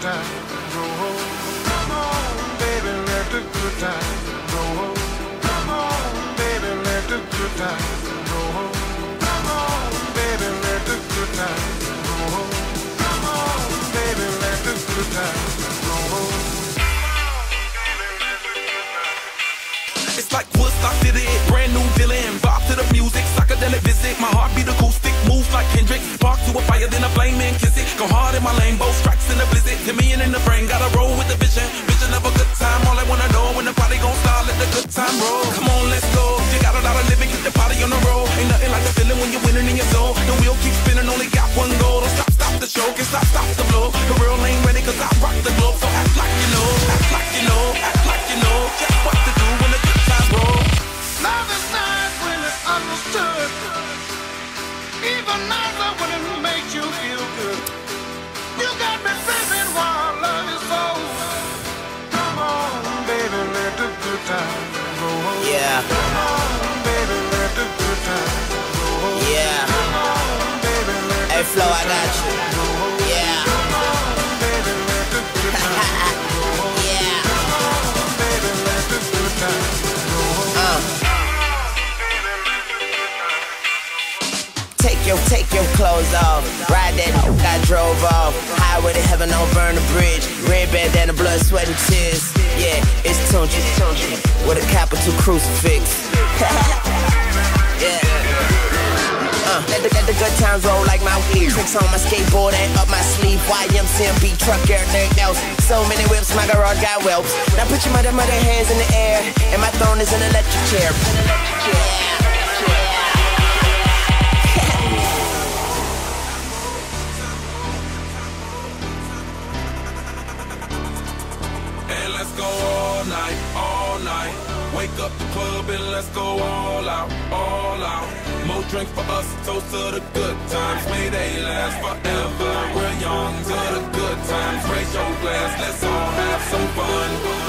time go home. Come on, baby, let the good time go home. Come on, baby, let the good time go home. Come on, baby, let the good time go home. Come on, baby, let the good time go home. It's like Woodstock City, brand new villain. Vibe to the music, psychedelic visit. My heart beat a show, can stop, the flow. The real ain't ready, cause I rock the globe. So act like you know, act like you know, act like you know. Just what to do when the good times roll. Love is nice when it's understood. Even nicer Hey, Flo, I got you. Uh. Take your, take your clothes off. Ride that I drove off. Highway to heaven, don't burn the bridge. Red bandana, blood, sweat, and tears. Yeah, it's Tunechi. With a capital crucifix. good times roll like my weed. Tricks on my skateboard and up my sleeve. YMCMB truck, everything else. So many whips, my garage got whelps. Now put your mother, mother hands in the air. And my throne is an electric chair. Yeah. And let's go all night, all night. Wake up the club and let's go all out, all out. More drink for us, toast to the good times. May they last forever. We're young to the good times. Raise your glass, let's all have some fun.